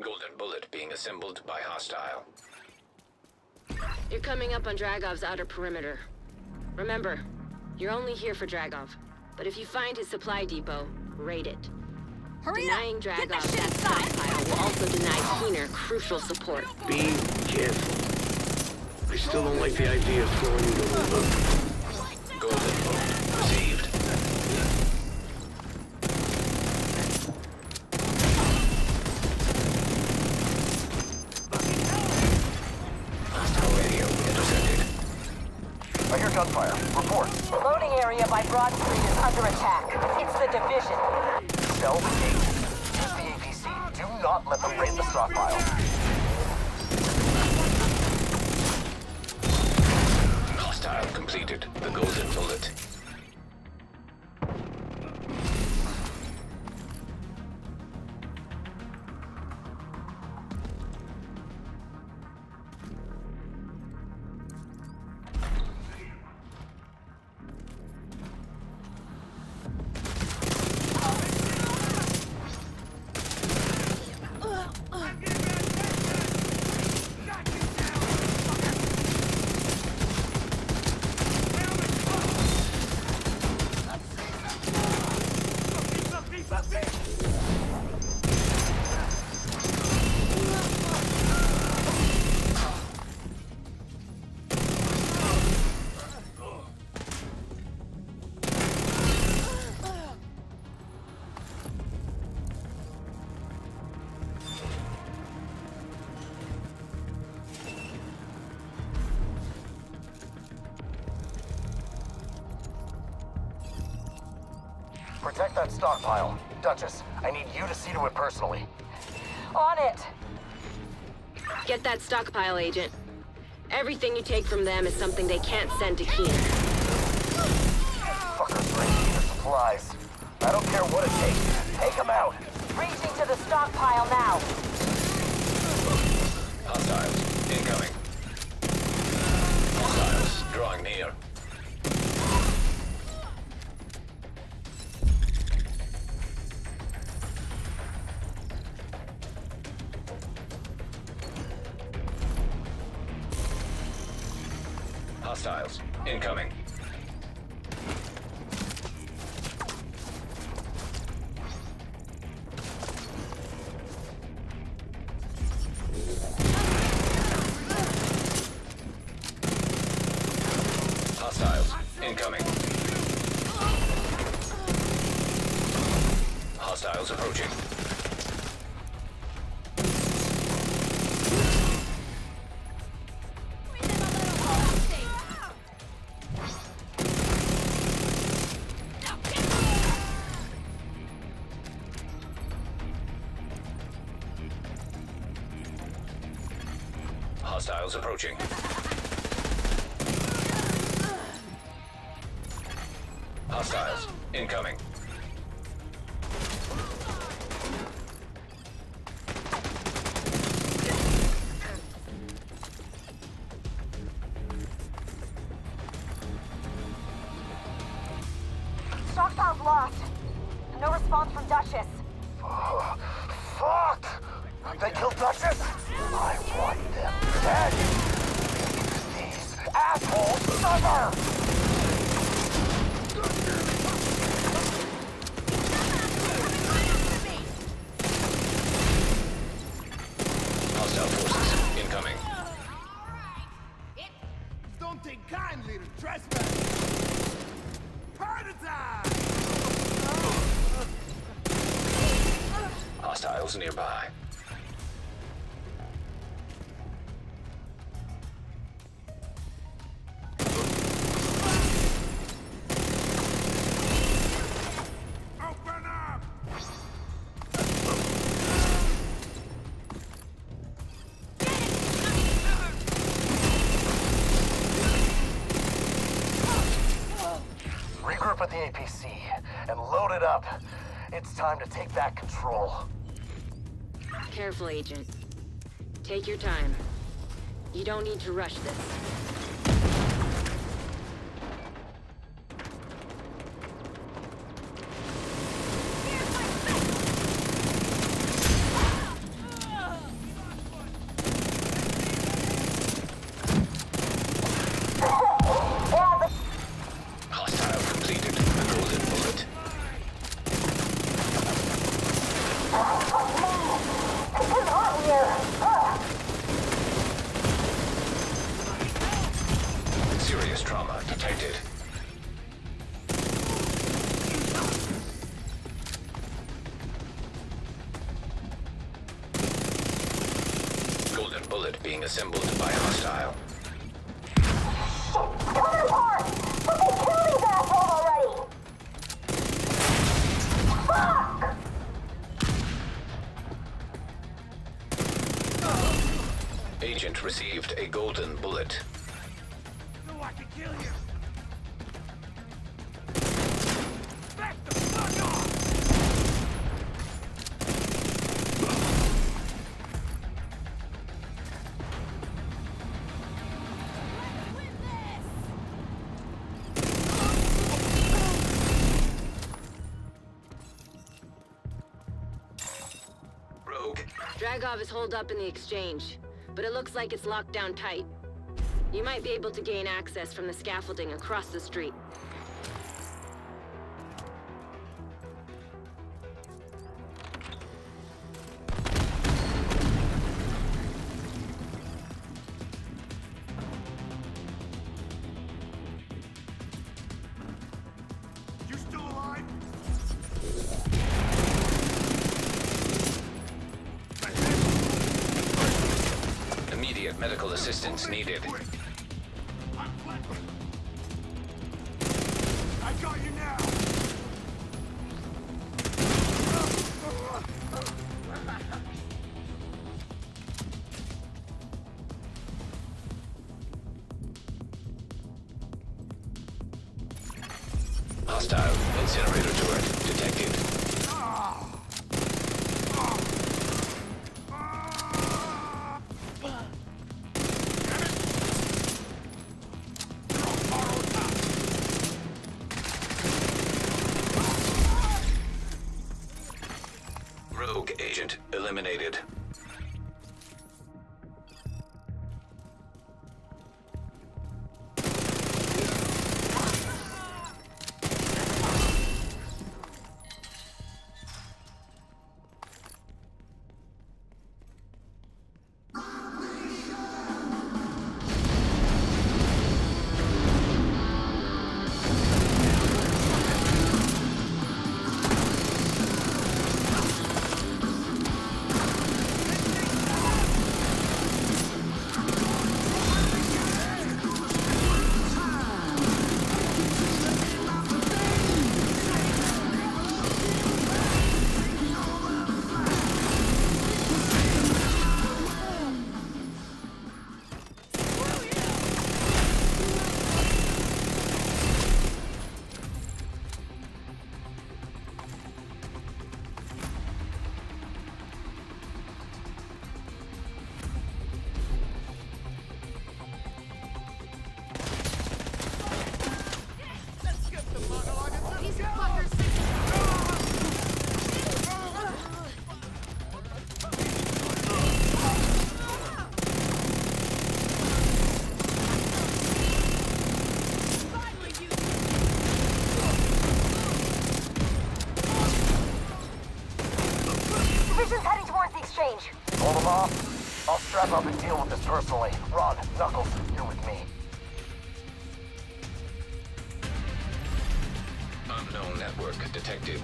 Golden bullet being assembled by hostile. You're coming up on Dragov's outer perimeter. Remember, you're only here for Dragov. But if you find his supply depot, raid it. Hurry Denying up! Get Dragov the shit that inside! stockpile will also deny Keener crucial support. Be careful. I still don't like the idea of throwing you to the not let them raid the stockpile. Hostile completed. The golden bullet. Stop it! Protect that stockpile. Duchess, I need you to see to it personally. On it. Get that stockpile, Agent. Everything you take from them is something they can't send to Keener. Fuckers raiding the supplies. I don't care what it takes. Take them out. Reaching to the stockpile now. Hostiles incoming. Hostiles drawing near. Hostiles incoming. Hostiles incoming. Hostiles approaching. Hostiles approaching. Hostiles incoming. Stockpile's lost. No response from Duchess. Oh, fuck! They killed Duchess? I want them dead! These assholes suffer! Hostile forces APC and load it up. It's time to take back control. Careful, Agent. Take your time. You don't need to rush this. Golden being assembled by hostile. Come apart! Fucking kill these assholes already! Fuck! Agent received a golden bullet. No, I can kill you. Dragov is holed up in the exchange, but it looks like it's locked down tight. You might be able to gain access from the scaffolding across the street. Medical assistance needed. Quick. I'm flanking. I got you now. Hostile incinerator turret detected. Agent eliminated. Strap up and deal with this personally. Ron, Knuckles, you're with me. Unknown network detected.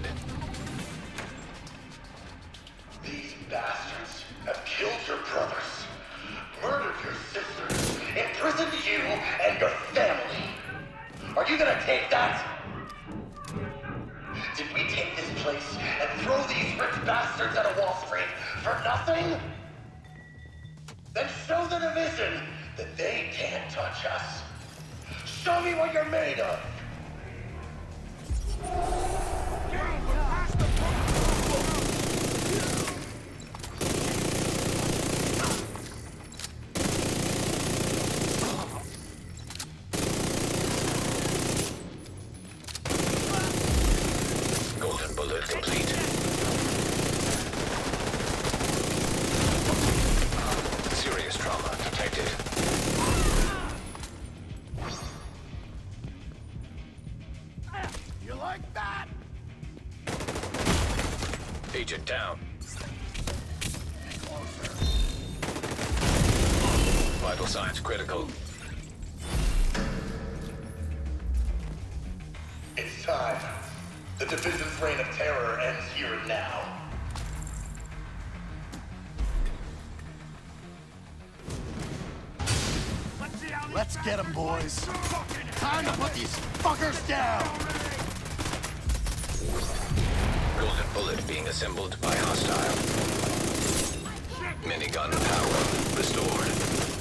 That they can't touch us. Show me what you're made of. Golden bullet complete. Signs critical. It's time. The Division's reign of terror ends here and now. Let's see how Let's get 'em, boys. Time to put these fuckers down! Golden bullet being assembled by hostile. Minigun power restored.